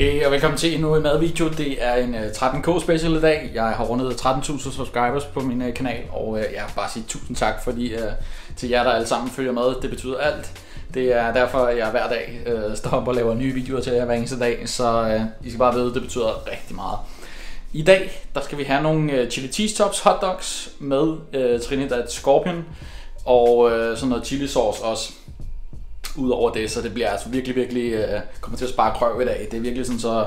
Hey og velkommen til endnu en madvideo. Det er en øh, 13k special i dag. Jeg har rundet 13.000 subscribers på min øh, kanal, og øh, jeg vil bare sige tusind tak fordi, til jer, der alle sammen følger med. Det betyder alt. Det er derfor, jeg hver dag står op og laver nye videoer til jer hver eneste dag, så I skal bare vide, at det betyder rigtig meget. I dag der skal vi have nogle chili cheese tops hotdogs med Trinidad Scorpion og sådan noget chili sauce også ud over det, så det bliver altså virkelig, virkelig, øh, kommer til at spare krøv i dag. Det er virkelig sådan så,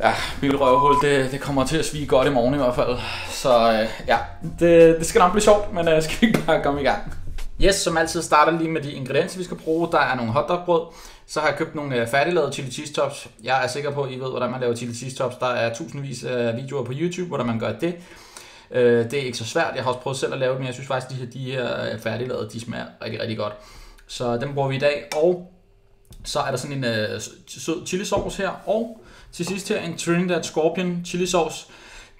ja, mit røvhul, det, det kommer til at svige godt i morgen i hvert fald. Så øh, ja, det, det skal nok blive sjovt, men øh, skal vi ikke bare komme i gang. Yes, som altid starter lige med de ingredienser, vi skal bruge. Der er nogle hotdogbrød. Så har jeg købt nogle øh, færdiglavede chili cheese tops. Jeg er sikker på, at I ved, hvordan man laver chili cheese tops. Der er tusindvis af videoer på YouTube, hvordan man gør det. Øh, det er ikke så svært. Jeg har også prøvet selv at lave dem, men jeg synes faktisk, at de her, de her øh, færdiglavede, de smager rigtig, rigtig godt. Så den bruger vi i dag. Og så er der sådan en øh, sød chili sauce her. Og til sidst her en Trinidad Scorpion chili sauce.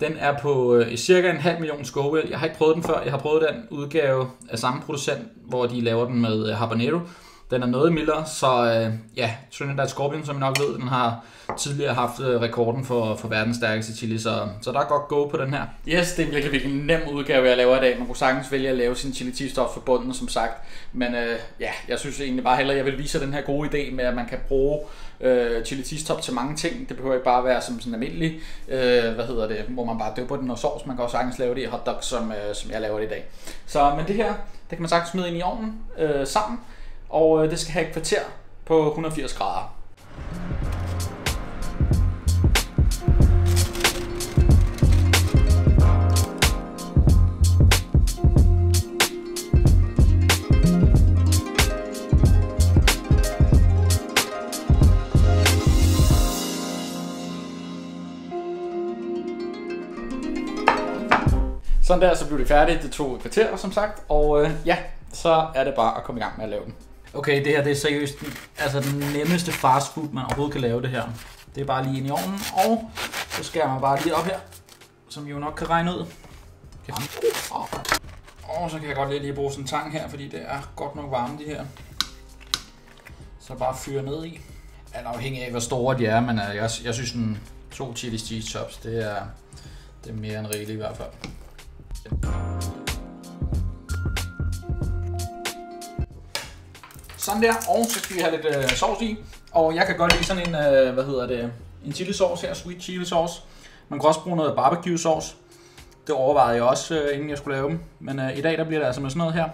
Den er på øh, cirka en halv million Scoville. Jeg har ikke prøvet den før. Jeg har prøvet den udgave af samme producent, hvor de laver den med øh, habanero. Den er noget mildere, så øh, ja, Trinidad Scorpion, som I nok ved, den har tidligere haft øh, rekorden for, for verdens stærkeste chili, så, så der er godt go på den her. Yes, det er virkelig, virkelig nem udgave, jeg laver i dag. Man kunne sagtens vælge at lave sin chili cheese for bunden, som sagt. Men øh, ja, jeg synes egentlig bare hellere, at jeg vil vise den her gode idé med, at man kan bruge øh, chili cheese top til mange ting. Det behøver ikke bare være som sådan almindelig, øh, hvad hedder det, hvor man bare døber den og sovs. Man kan også sagtens lave det i hotdog, som, øh, som jeg laver det i dag. Så men det her, det kan man sagtens smide ind i ovnen øh, sammen og øh, det skal have et kvarter på 180 grader. Sådan der, så blev det færdigt. Det tog et kvarter, som sagt. Og øh, ja, så er det bare at komme i gang med at lave den. Okay, det her det er seriøst altså den nemmeste fast food, man overhovedet kan lave det her. Det er bare lige ind i ovnen, og så skærer man bare lige op her, som I jo nok kan regne ud. Og så kan jeg godt lige, lige bruge sådan en tang her, fordi det er godt nok varme de her. Så bare fyre ned i. Alt afhængig af, hvor store de er, men øh, jeg, jeg synes, en to chili cheese chops, det er, det er mere end rigeligt i hvert fald. Sådan der, og så skal vi have lidt øh, sovs i. Og jeg kan godt lide sådan en, øh, hvad hedder det, en chili sauce her, sweet chili sauce. Man kan også bruge noget barbecue sauce. Det overvejede jeg også, øh, inden jeg skulle lave dem. Men øh, i dag der bliver det altså med sådan noget her.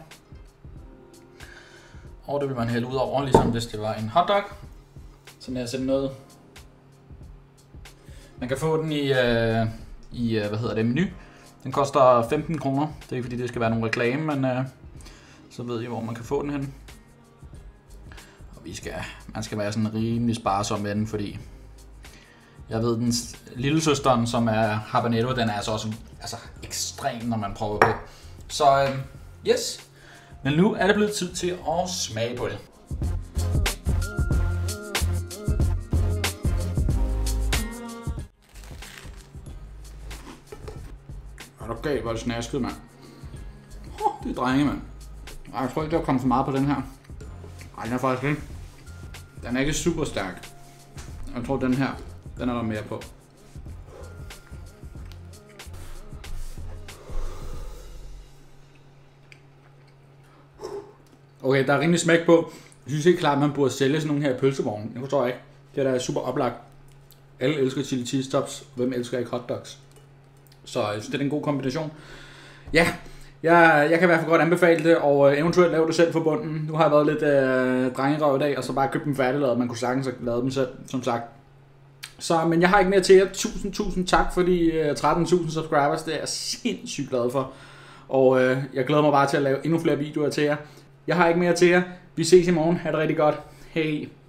Og det vil man hælde ud over, ligesom hvis det var en hotdog. Sådan her sådan noget. Man kan få den i, øh, i øh, hvad hedder det, menu. Den koster 15 kroner. Det er ikke fordi det skal være nogen reklame, men øh, så ved I hvor man kan få den hen vi skal, man skal være sådan rimelig sparsom med den, fordi jeg ved, den lille søsteren, som er habanero, den er altså også altså, ekstrem, når man prøver på. Så øh, yes, men nu er det blevet tid til at smage på det. Er du galt, hvor det snasket, mand? Oh, det er drenge, mand. Jeg tror ikke, der kommet så meget på den her. Ej, den er faktisk ikke. Den er ikke super stærk. Jeg tror, den her, den er der mere på. Okay, der er rimelig smæk på. Jeg synes ikke klart, at man burde sælge sådan nogle her pølsevogne. Jeg forstår ikke. Det er da super oplagt. Alle elsker chili cheese tops. Hvem elsker ikke hotdogs? Så jeg synes, det er en god kombination. Ja, jeg, jeg kan i hvert fald godt anbefale det, og øh, eventuelt lave det selv for bunden. Nu har jeg været lidt øh, drengerøv i dag, og så bare købt dem færdiglavet. Man kunne sagtens have lavet dem selv, som sagt. Så, men jeg har ikke mere til jer. Tusind, tusind tak for de øh, 13.000 subscribers. Det er jeg sindssygt glad for. Og øh, jeg glæder mig bare til at lave endnu flere videoer til jer. Jeg har ikke mere til jer. Vi ses i morgen. Ha' det rigtig godt. Hej.